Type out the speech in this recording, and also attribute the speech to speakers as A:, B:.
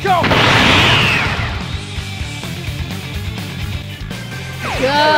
A: I
B: go! Go!